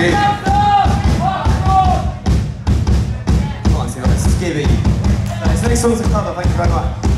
Est éveillé. Nice, next song's a cover, thank you very much.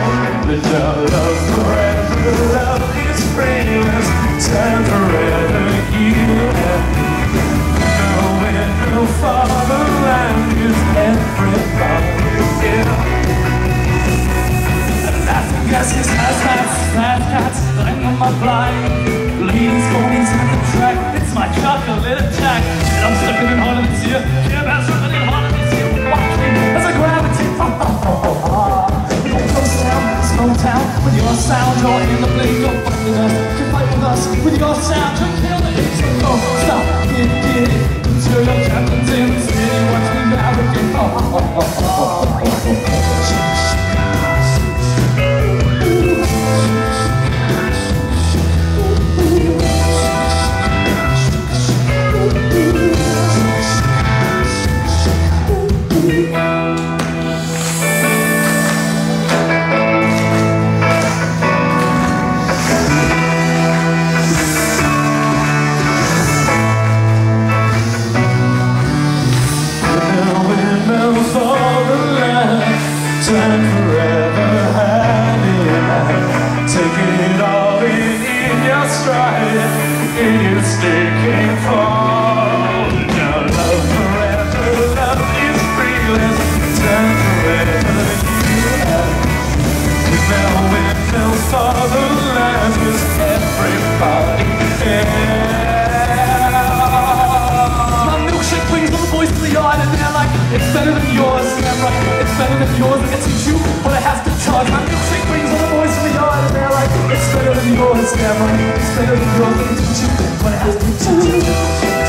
Laughing gases, hazmats, fat cats, lying on my blind. Ladies going inside the track, it's my chocolate attack. And I'm stuck in an hollow this year, yeah, that's something in hollow this year. Watch me as I gravitate. Oh, oh. Close down, slow town, with your sound, you're in the blink of fight with us. You fight with us, with your sound, you kill it. So go, stop, get, get love forever, love is Time forever you now yeah. My milkshake brings all the boys to the yard And they're like, it's better than yours Yeah, right, it's better than yours And it's you, but I have to charge it's better than yours Yeah, it's better than yours. And it's you, but I have to charge